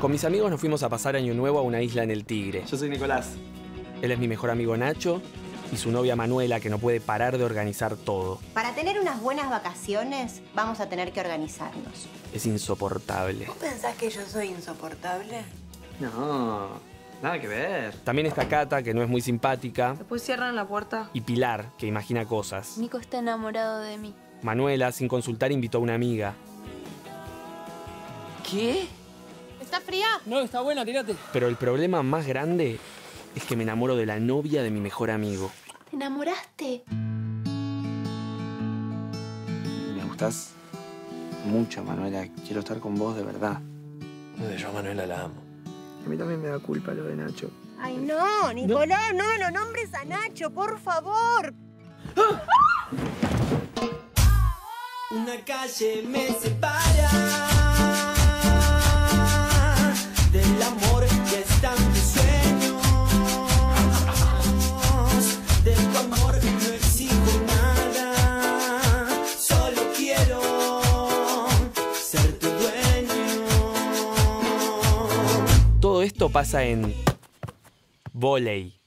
Con mis amigos nos fuimos a pasar Año Nuevo a una isla en el Tigre. Yo soy Nicolás. Él es mi mejor amigo Nacho y su novia Manuela, que no puede parar de organizar todo. Para tener unas buenas vacaciones, vamos a tener que organizarnos. Es insoportable. ¿Vos pensás que yo soy insoportable? No, nada que ver. También está Cata, que no es muy simpática, Después cierran la puerta. y Pilar, que imagina cosas. Nico está enamorado de mí. Manuela, sin consultar, invitó a una amiga. ¿Qué? ¿Está fría? No, está buena, tírate. Pero el problema más grande es que me enamoro de la novia de mi mejor amigo. ¿Te enamoraste? Me gustás mucho, Manuela. Quiero estar con vos de verdad. Yo a Manuela la amo. A mí también me da culpa lo de Nacho. Ay, no, Nicolás, no, no nombres a Nacho, por favor. Una calle me separa Todo esto pasa en volei.